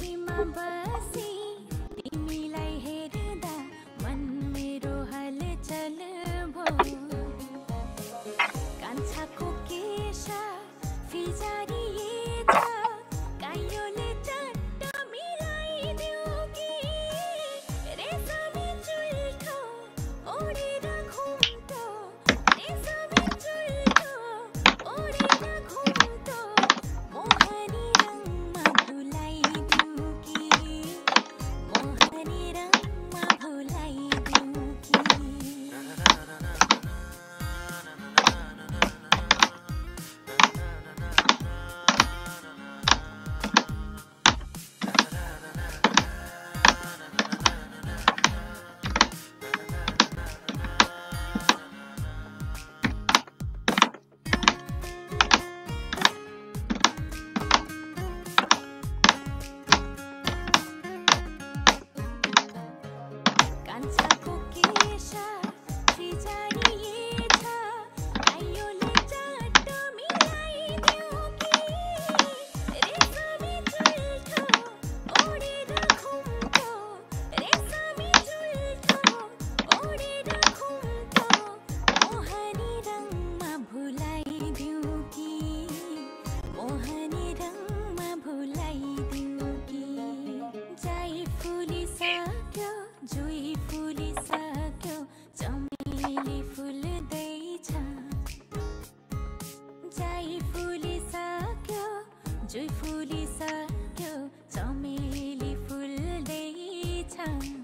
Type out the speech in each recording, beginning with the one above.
Terima kasih time.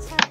참